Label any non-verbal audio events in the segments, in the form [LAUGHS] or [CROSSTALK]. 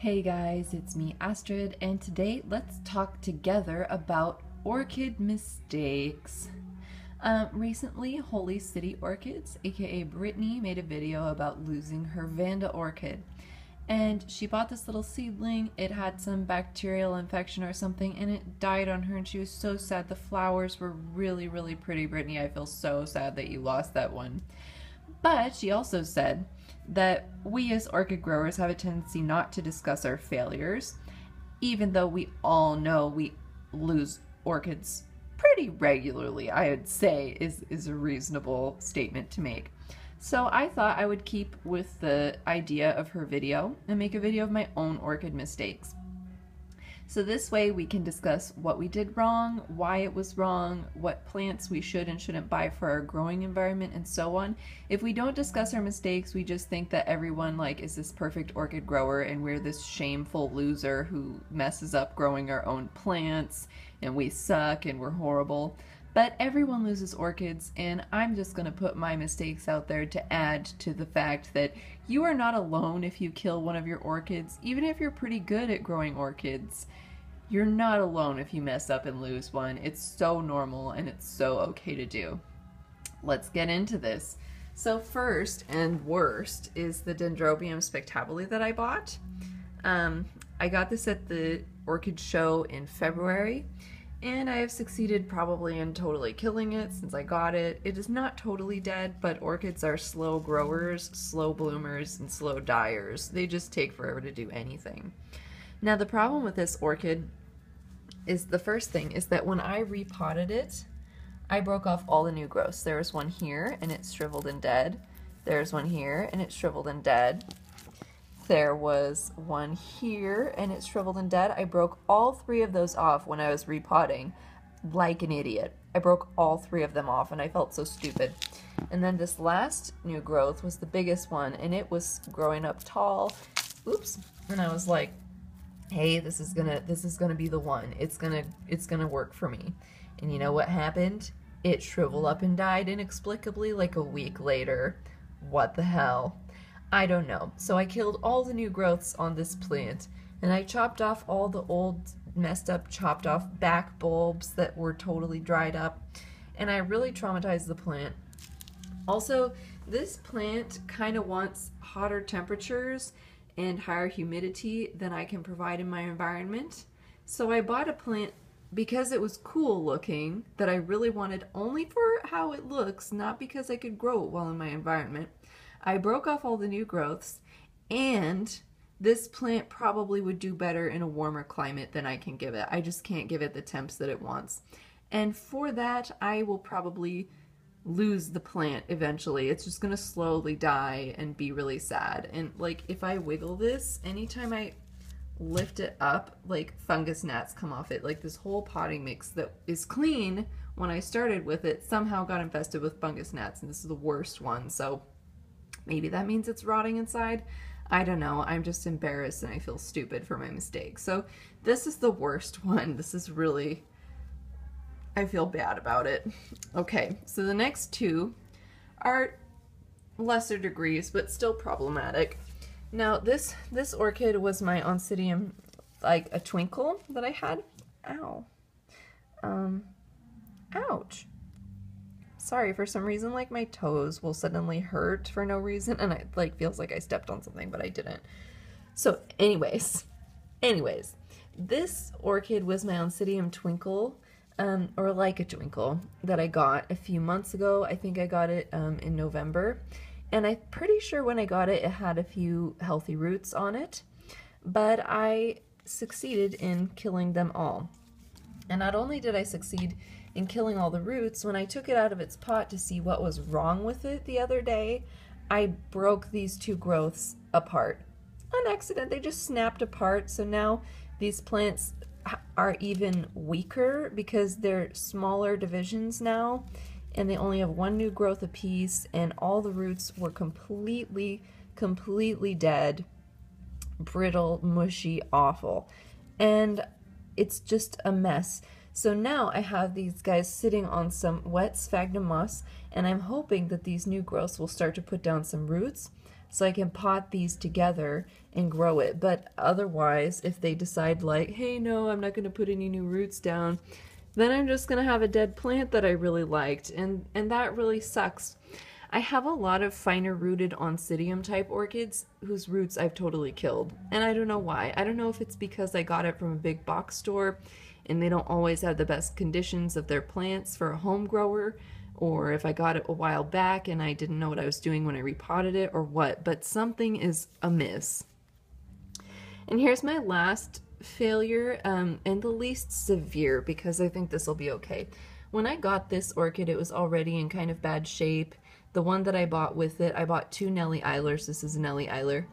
Hey guys, it's me Astrid, and today let's talk together about orchid mistakes. Um, recently, Holy City Orchids, aka Brittany, made a video about losing her Vanda orchid. And she bought this little seedling, it had some bacterial infection or something, and it died on her, and she was so sad. The flowers were really, really pretty, Brittany. I feel so sad that you lost that one. But she also said that we as orchid growers have a tendency not to discuss our failures, even though we all know we lose orchids pretty regularly, I would say is, is a reasonable statement to make. So I thought I would keep with the idea of her video and make a video of my own orchid mistakes. So this way we can discuss what we did wrong, why it was wrong, what plants we should and shouldn't buy for our growing environment, and so on. If we don't discuss our mistakes, we just think that everyone like is this perfect orchid grower and we're this shameful loser who messes up growing our own plants and we suck and we're horrible. But everyone loses orchids, and I'm just going to put my mistakes out there to add to the fact that you are not alone if you kill one of your orchids, even if you're pretty good at growing orchids. You're not alone if you mess up and lose one. It's so normal and it's so okay to do. Let's get into this. So first and worst is the Dendrobium spectabile that I bought. Um, I got this at the Orchid Show in February and I have succeeded probably in totally killing it since I got it. It is not totally dead, but orchids are slow growers, slow bloomers, and slow dyers. They just take forever to do anything. Now the problem with this orchid is the first thing is that when I repotted it, I broke off all the new growths. There was one here and it's shriveled and dead. There's one here and it's shriveled and dead there was one here and it's shriveled and dead. I broke all three of those off when I was repotting like an idiot. I broke all three of them off and I felt so stupid. And then this last new growth was the biggest one and it was growing up tall. Oops. And I was like, hey, this is gonna this is gonna be the one. It's gonna it's gonna work for me. And you know what happened? It shriveled up and died inexplicably like a week later. What the hell? I don't know. So I killed all the new growths on this plant, and I chopped off all the old, messed up, chopped off back bulbs that were totally dried up, and I really traumatized the plant. Also, this plant kind of wants hotter temperatures and higher humidity than I can provide in my environment. So I bought a plant because it was cool looking that I really wanted only for how it looks, not because I could grow it well in my environment. I broke off all the new growths and this plant probably would do better in a warmer climate than I can give it. I just can't give it the temps that it wants. And for that, I will probably lose the plant eventually. It's just going to slowly die and be really sad. And like if I wiggle this, anytime I lift it up, like fungus gnats come off it. Like this whole potting mix that is clean when I started with it somehow got infested with fungus gnats and this is the worst one. So Maybe that means it's rotting inside. I don't know. I'm just embarrassed and I feel stupid for my mistake. So this is the worst [LAUGHS] one. This is really, I feel bad about it. Okay, so the next two are lesser degrees, but still problematic. Now this, this orchid was my Oncidium, like a twinkle that I had. Ow. Um, ouch sorry, for some reason, like my toes will suddenly hurt for no reason, and it like feels like I stepped on something, but I didn't. So, anyways, anyways, this orchid was my Oncidium Twinkle, um, or like a twinkle that I got a few months ago. I think I got it um, in November, and I'm pretty sure when I got it, it had a few healthy roots on it, but I succeeded in killing them all. And not only did I succeed in killing all the roots, when I took it out of its pot to see what was wrong with it the other day, I broke these two growths apart. On accident, they just snapped apart, so now these plants are even weaker because they're smaller divisions now, and they only have one new growth apiece, and all the roots were completely, completely dead, brittle, mushy, awful. And it's just a mess. So now I have these guys sitting on some wet sphagnum moss and I'm hoping that these new growths will start to put down some roots. So I can pot these together and grow it. But otherwise, if they decide like, hey, no, I'm not going to put any new roots down, then I'm just going to have a dead plant that I really liked. And, and that really sucks. I have a lot of finer rooted oncidium type orchids whose roots I've totally killed. And I don't know why. I don't know if it's because I got it from a big box store and they don't always have the best conditions of their plants for a home grower or if I got it a while back and I didn't know what I was doing when I repotted it or what, but something is amiss. And here's my last failure um, and the least severe because I think this will be okay. When I got this orchid, it was already in kind of bad shape. The one that I bought with it, I bought two Nellie Islers. This is Nellie Isler.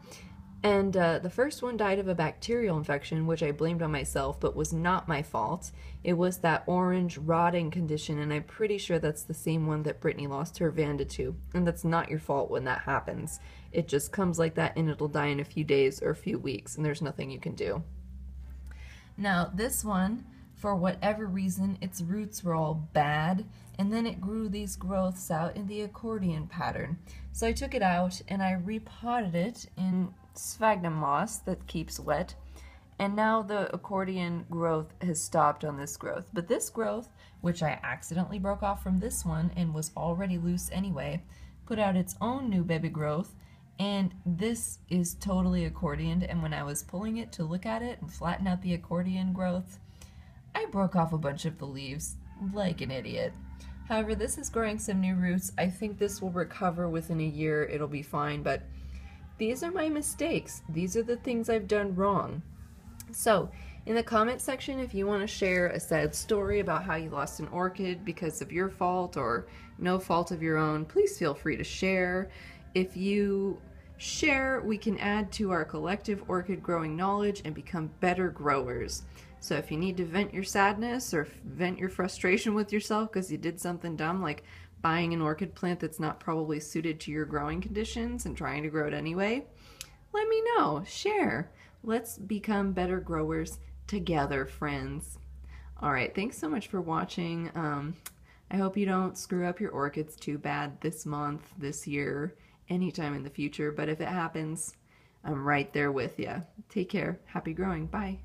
And uh, the first one died of a bacterial infection, which I blamed on myself, but was not my fault. It was that orange rotting condition, and I'm pretty sure that's the same one that Brittany lost her Vanda to. And that's not your fault when that happens. It just comes like that, and it'll die in a few days or a few weeks, and there's nothing you can do. Now, this one, for whatever reason, its roots were all bad, and then it grew these growths out in the accordion pattern. So I took it out and I repotted it in sphagnum moss that keeps wet. And now the accordion growth has stopped on this growth. But this growth, which I accidentally broke off from this one and was already loose anyway, put out its own new baby growth. And this is totally accordioned. And when I was pulling it to look at it and flatten out the accordion growth, I broke off a bunch of the leaves like an idiot. However, this is growing some new roots. I think this will recover within a year. It'll be fine, but these are my mistakes. These are the things I've done wrong. So, in the comment section, if you want to share a sad story about how you lost an orchid because of your fault or no fault of your own, please feel free to share. If you share, we can add to our collective orchid growing knowledge and become better growers. So if you need to vent your sadness or vent your frustration with yourself because you did something dumb, like buying an orchid plant that's not probably suited to your growing conditions and trying to grow it anyway, let me know. Share. Let's become better growers together, friends. All right, thanks so much for watching. Um, I hope you don't screw up your orchids too bad this month, this year, anytime in the future. But if it happens, I'm right there with you. Take care. Happy growing. Bye.